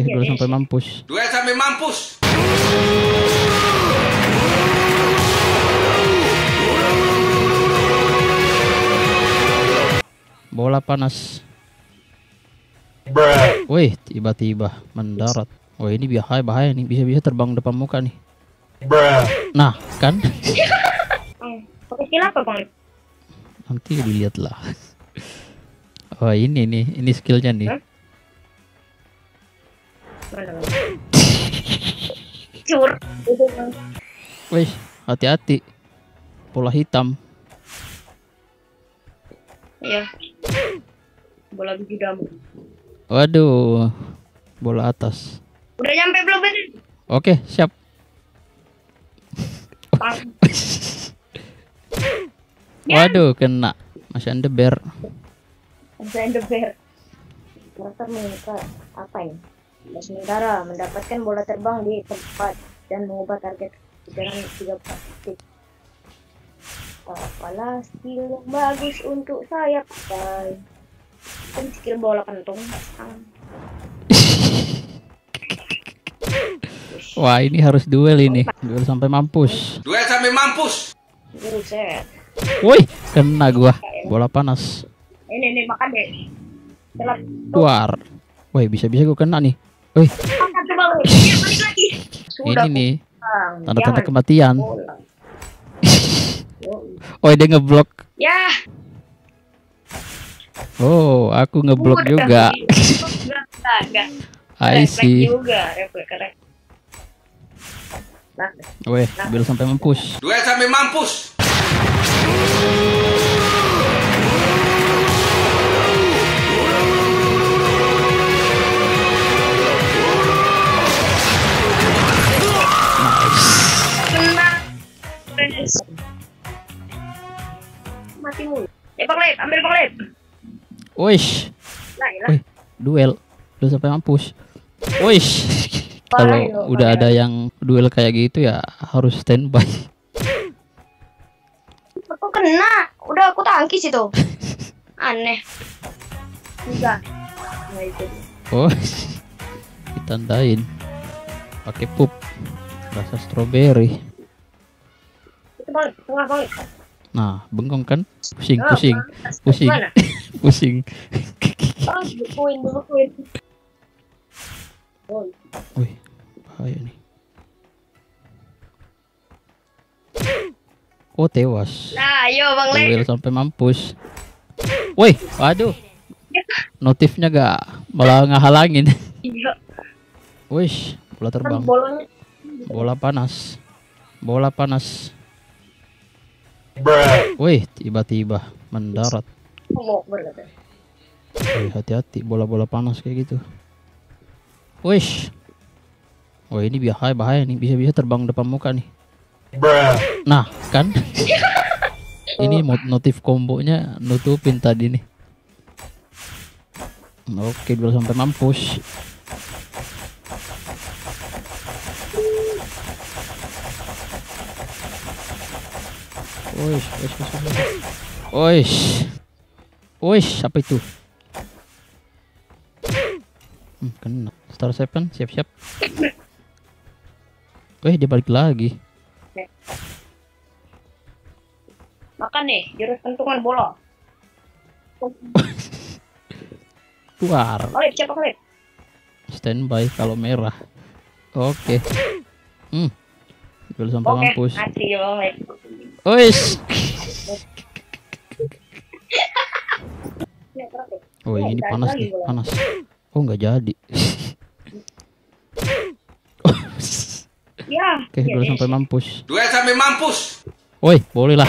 Oke, duel sampai mampus. Duel sampai mampus. Bola panas. Wih, tiba-tiba mendarat. Wah, ini bahaya bahaya nih. Bisa-bisa terbang depan muka nih. Nah, kan? Nanti dilihat lah. Oh, ini nih. Ini skillnya nih. Mana? Cur. Wih, hati-hati. Bola hitam. Iya. Bola biji damu. Waduh. Bola atas. Udah nyampe belum Ben? Oke, siap. Waduh, kena. Masih ada bear. Ada the bear. Mereka apa ini? Dan sementara mendapatkan bola terbang di tempat dan mengubah target dengan tiga titik. Apalah skill yang bagus untuk saya pakai. Kan skill bola kentung. Wah, ini harus duel ini. Duel sampai mampus. Duel sampai mampus. Buset. Woi, kena gua. Bola panas. Ini nih makan deh. Keluar. Woi, bisa-bisa gua kena nih. Woi. Iya, ini nih. Tanda-tanda kematian. Oh, dia ngeblok. Ya. Oh, aku ngeblok juga. I see. Nah, Weh, sampai mampus. Duel sampai mampus. Finish. Mati mulu. Eh, Bang Lep, ambil Bang Lep. Wish, Lah, lah. Wih. duel. Duel sampai mampus. Wish. Kalau udah ada yang duel kayak gitu ya harus standby. Aku kena. Udah aku tangkis itu. Aneh. Enggak. Nah, itu. Oh, ditandain. Pakai pup. Rasa stroberi. Tengah. Nah, bengong kan? Pusing, Ah, pusing, pusing, pusing. Oh, bukuin, bukuin. Oh, Wih, bahaya nih. Oh, tewas. Nah, ayo Bang sampai mampus. Woi, waduh. Notifnya gak malah ngehalangin. Iya, Wih, bola kan terbang. bolanya Bola panas. Bola panas. Wih, tiba-tiba mendarat. Wih, hati-hati bola-bola panas kayak gitu. Wih. Wah, ini bahaya bahaya nih. Bisa-bisa terbang depan muka nih. Nah, kan? ini notif kombonya nutupin tadi nih. Oke, duel sampai mampus. Wih, wih, wih. Wih. Wih, apa itu? Hmm, kena. Star Seven, siap-siap. Wih, dia balik lagi. Makan nih, jurus pentungan bola. Keluar. Oleh, siapa oleh? Standby kalau merah. Oke. Hmm. Duel sampai Oke, oleh. Wis. Oh, ini panas nih, panas. Oh, nggak jadi. Ya, Oke, ya. sampai mampus. Duel sampai mampus. Woi, boleh lah.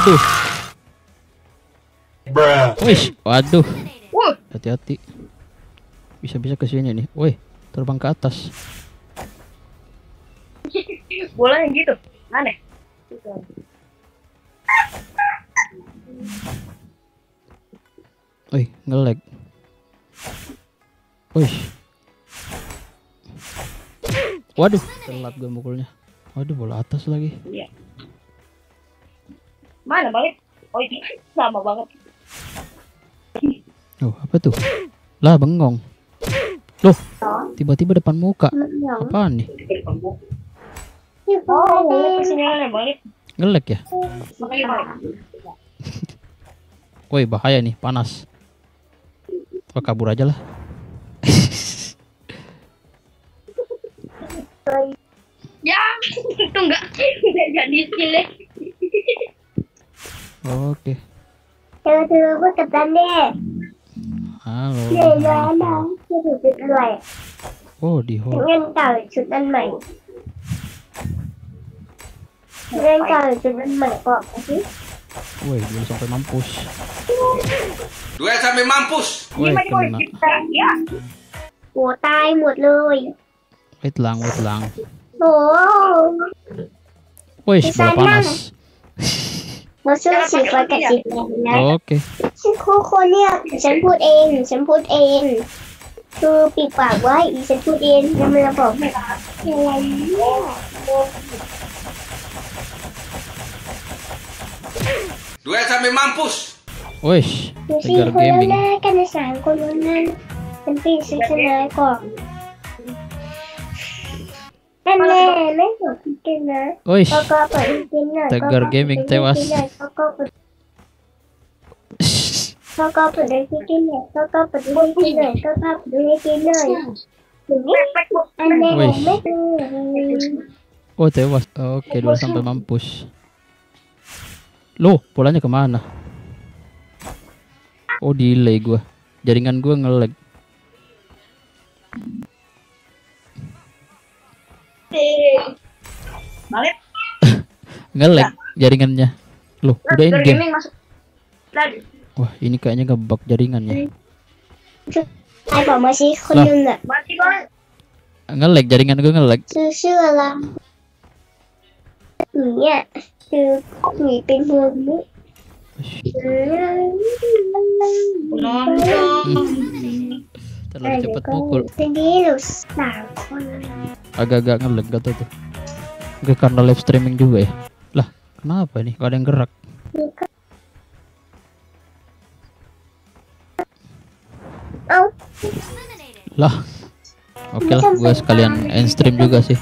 Waduh. Wih, Wih, waduh. Hati-hati. Bisa-bisa ke sini nih. Woi, terbang ke atas. bolanya gitu. Aneh. Wih, ngelag. Wih. Waduh, telat gue mukulnya. Waduh, bola atas lagi. Iya. Mana balik? Oh ini sama banget. Oh, apa tuh? Lah, bengong. Loh, tiba-tiba depan muka. Apaan nih? Oh, balik. Ngelag ya? Woi, bahaya nih, panas. Oh, kabur aja lah. Ya, itu enggak enggak jadi cilik. Oke. Tập đánh đi Halo. Chụp anh mày Oh, di tàu chụp anh mày Kok sih Woi, belum sampai mampus. Duel sampai mampus. Woi, kena. Ya. Của tai một lời Wait lang, wait lang. Ồ Woi, Di bola sana. panas. Một số chỉ có cả dịp này Oke. ฉันคู่คนเนี่ยฉันพูดเองฉันพูดเอง คือปิดปากไว้อีฉันพูดเองแล้วมันจะบอกแบบอะไรเนี่ย Duel sampai mampus. Woi, ดูสิ Tegar คนละ Gaming. หน้ากันในสามคนวันนั้นฉันปีนซื้อชนะก่อนนั่นแน่ไม่จบ Wih. Tegar Gaming tewas. Oh tewas, oke dua sampai mampus. Lo polanya ke mana? Oh delay gua, jaringan gua ngelag. Hey. Balik. Ngelek jaringannya. Loh, Lalu, udah ini game. Wah, ini kayaknya ngebug jaringannya. Apa masih nah. Ngelek jaringan gue ngelek. Iya. Hmm. Terlalu cepat pukul. Agak-agak ngelek gak tuh. Oke karena live streaming juga ya. Lah kenapa nih? Kok ada yang gerak. Oh. Lah. Oke okay lah, gue sekalian end stream juga sih.